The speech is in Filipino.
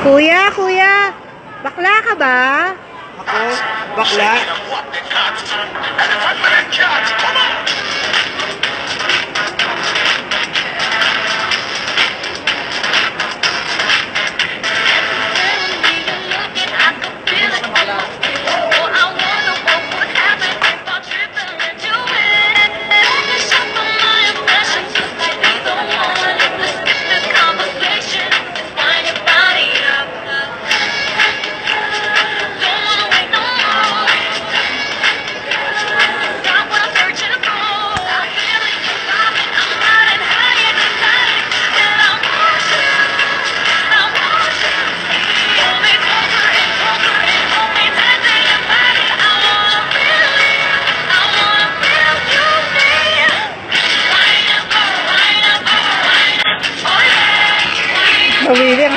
Kuya, kuya, bakla ka ba? Ako, bakla. มีเรีย